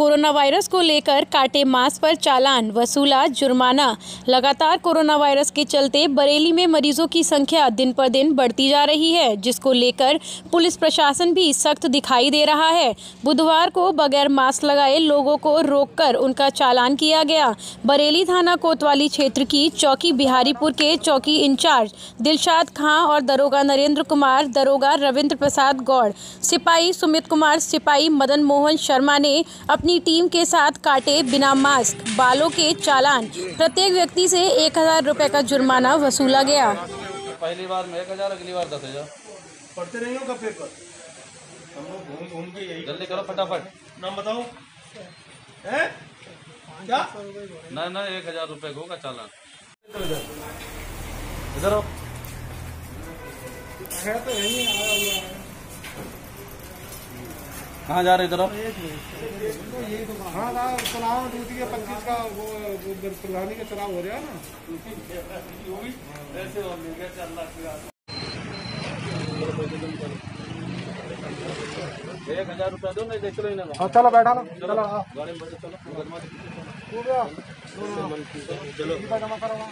Corona virus को लेकर काटे मास पर चालान, वसूला, जुर्माना। लगातार कोरोना वायरस के चलते बरेली में मरीजों की संख्या दिन पर दिन बढ़ती जा रही है, जिसको लेकर पुलिस प्रशासन भी सख्त दिखाई दे रहा है। बुधवार को बगैर मास्क लगाए लोगों को रोककर उनका चालान किया गया। बरेली थाना कोतवाली क्षेत्र की चौकी बिहारीपुर के चौकी इंचार्ज दिलशाद खां और दरोगा नरेंद्र कुमार, दरोगा रविंद्र प्रसाद गौड़, सिपाही सुमित कुमार, सिपाही मदन मोहन शर्मा ने अपनी टीम के साथ काटे बिना मास्क बालों के चालान। प्रत्येक व्यक्ति से एक हज़ार रुपये का जुर्माना वसूला गया। पहली बार में एक हज़ार अगली बार दस हज़ार। पढ़ते नहीं हो का पेपर हम लोग घूम घूम के यही जल्दी करो फटाफट। नाम बताओ। हैं? क्या? ना ना एक हज़ार रुपये होगा चालान। इधर आओ। है तो यही आया हुआ है। कहाँ जा रहे इधर हाँ चुनाव ड्यूटी के पच्चीस का वो प्रधानी का चुनाव हो रहा है ना एक हज़ार रुपया दो नहीं देख लो इन्हें हाँ चलो बैठा लो चलो हाँ। गाड़ी में बैठो चलो। हो चलो। जमा करो वहाँ।